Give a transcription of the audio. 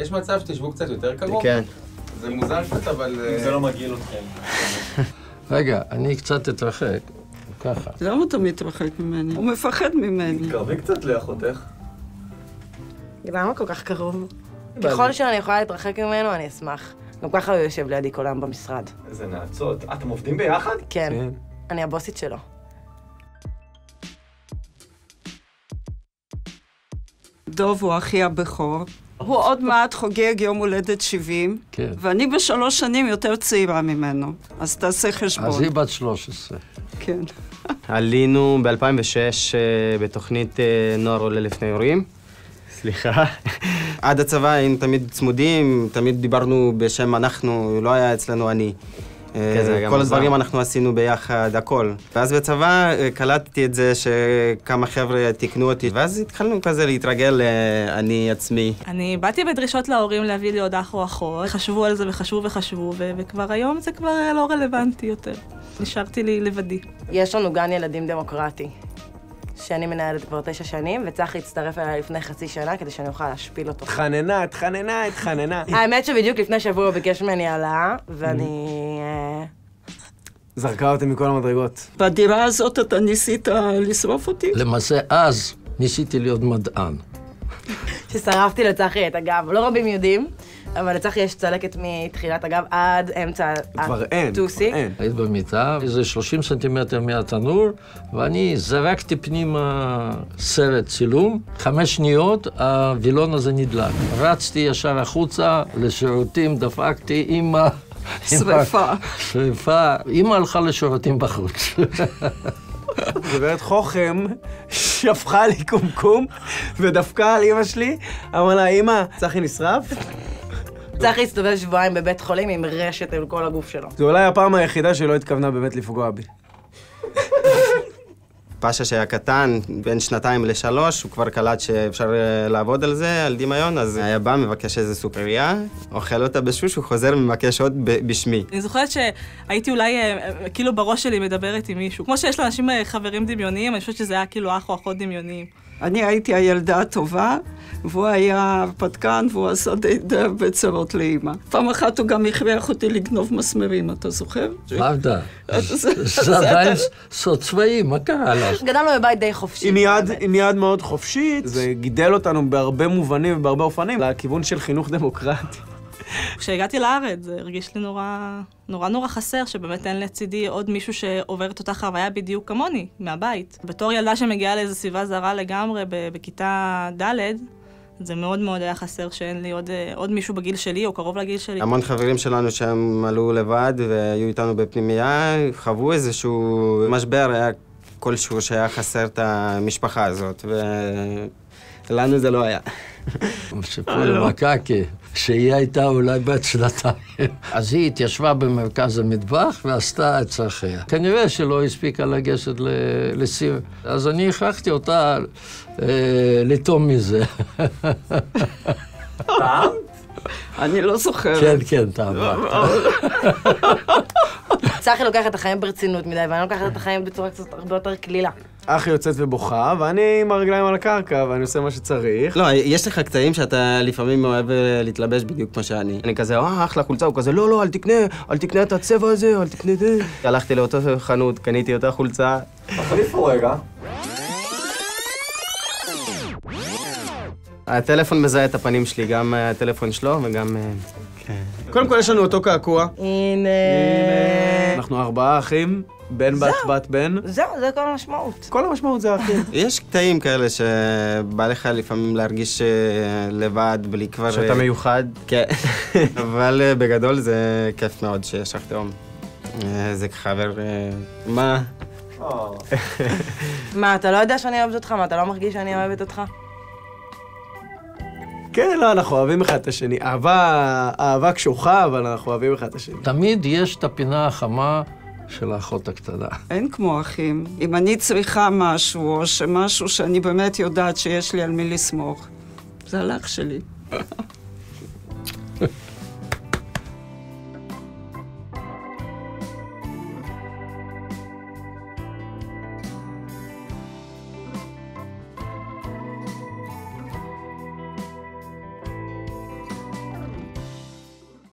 יש מצב שתשבו קצת יותר קרוב? כן. זה מוזר קצת, אבל... אה, זה לא מגעיל אתכם. רגע, אני קצת אתרחק. ככה. למה אתה מתרחק ממני? הוא מפחד ממני. תקרבי קצת לאחותך. למה כל כך קרוב? ככל שאני יכולה להתרחק ממנו, אני אשמח. גם ככה הוא יושב לידי כל היום במשרד. איזה נאצות. אתם עובדים ביחד? כן, אני הבוסית שלו. דוב הוא אחי הבכור. הוא עוד מעט חוגג יום הולדת 70, כן. ואני בשלוש שנים יותר צעירה ממנו. אז תעשה חשבון. אז היא בת 13. כן. עלינו ב-2006 בתוכנית אה, נוער עולה לפני הורים. סליחה. עד הצבא היינו תמיד צמודים, תמיד דיברנו בשם אנחנו, לא היה אצלנו אני. אה, גם כל. הדברים אנחנו עשינו ביחד, הכל. ואז בצבא אה, קלטתי את זה שכמה חבר'ה תיקנו אותי, ואז התחלנו כזה להתרגל לאני עצמי. אני באתי בדרישות להורים להביא לי עוד אח או אחות, חשבו על זה וחשבו וחשבו, ו- וכבר היום זה כבר לא רלוונטי יותר. נשארתי לי לבדי. יש לנו גן ילדים דמוקרטי, שאני מנהלת כבר תשע שנים, וצחי הצטרף אליי לפני חצי שנה כדי שאני אוכל להשפיל אותו. התחננה, התחננה, התחננה. האמת שבדיוק לפני שבוע הוא ביקש ממני העלאה, ואני... זרקה אותי מכל המדרגות. בדירה הזאת אתה ניסית לשרוף אותי? למעשה, אז ניסיתי להיות מדען. ששרפתי לצחי את הגב. לא רבים יודעים, אבל לצחי יש צלקת מתחילת הגב עד אמצע כבר אין. כבר אין. היית במיטה, איזה 30 סנטימטר מהתנור, ואני זרקתי פנימה סרט צילום, חמש שניות, הווילון הזה נדלק. רצתי ישר החוצה לשירותים, דפקתי, אמא... שריפה. שריפה. אמא הלכה לשירותים בחוץ. גברת חוכם שפכה לי קומקום ודפקה על אמא שלי, אמרה לה, אמא, צחי נשרף? צחי הסתובב שבועיים בבית חולים עם רשת על כל הגוף שלו. זו אולי הפעם היחידה שלא התכוונה באמת לפגוע בי. פאשה שהיה קטן, בין שנתיים לשלוש, הוא כבר קלט שאפשר אה, לעבוד על זה, על דמיון, אז היה בא, מבקש איזה סוכריה, אוכל אותה בשושו, חוזר, מבקש עוד בשמי. אני זוכרת שהייתי אולי אה, אה, כאילו בראש שלי מדברת עם מישהו. כמו שיש לאנשים חברים דמיוניים, אני חושבת שזה היה כאילו אח או אחות דמיוניים. אני הייתי הילדה הטובה, והוא היה פתקן, והוא עשה די די הרבה צרות לאימא. פעם אחת הוא גם הכריח אותי לגנוב מסמרים, אתה זוכר? ורדה, זה- זה עדיין סוד צבאי, מה קרה לך? גדלנו בבית די חופשי. עם יד, באמת. עם יד מאוד חופשית, זה גידל אותנו בהרבה מובנים ובהרבה אופנים לכיוון של חינוך דמוקרטי. כשהגעתי לארץ זה הרגיש לי נורא, נורא נורא חסר שבאמת אין לצידי עוד מישהו שעובר את אותה חוויה בדיוק כמוני, מהבית. בתור ילדה שמגיעה לאיזו סביבה זרה לגמרי בכיתה ד', זה מאוד מאוד היה חסר שאין לי עוד, עוד מישהו בגיל שלי או קרוב לגיל שלי. המון חברים שלנו שהם עלו לבד והיו איתנו בפנימייה, חוו איזשהו משבר, היה כלשהו שהיה חסר את המשפחה הזאת, ולנו זה לא היה. סיפרו למקקי, שהיא הייתה אולי בת שנתיים. אז היא התיישבה במרכז המטבח ועשתה את צרכיה. כנראה שלא הספיקה לגשת ל- לסיר. אז אני הכרחתי אותה אה, לטום מזה. פעם? אני לא זוכרת. כן, כן, טעמה. צחי לוקח את החיים ברצינות מדי, ואני לוקחת את החיים בצורה קצת הרבה יותר קלילה. אחי יוצאת ובוכה, ואני עם הרגליים על הקרקע, ואני עושה מה שצריך. לא, יש לך קטעים שאתה לפעמים אוהב אה, להתלבש בדיוק כמו שאני. אני כזה, אה, אחלה חולצה, הוא כזה, לא, לא, אל תקנה, אל תקנה את הצבע הזה, אל תקנה את זה. הלכתי לאותו חנות, קניתי אותה חולצה. תחליפו רגע. הטלפון מזהה את הפנים שלי, גם אה, הטלפון שלו וגם... אה, כן. קודם כל, יש לנו אותו קעקוע. הנה... אנחנו ארבעה אחים, בן בת בת בן. זהו, זה כל המשמעות. כל המשמעות זה אחים. יש קטעים כאלה שבא לך לפעמים להרגיש אה, לבד, בלי כבר... שאתה מיוחד. כן. אבל בגדול זה כיף מאוד שיש לך תאום. זה חבר... מה? מה, אתה לא יודע שאני אוהבת אותך? מה, אתה לא מרגיש שאני אוהבת אותך? כן, לא, אנחנו אוהבים אחד את השני. אהבה, אהבה קשוחה, אבל אנחנו אוהבים אחד את השני. תמיד יש את הפינה החמה של האחות הקטנה. אין כמו אחים. אם אני צריכה משהו, או שמשהו שאני באמת יודעת שיש לי על מי לסמוך, זה על אח שלי.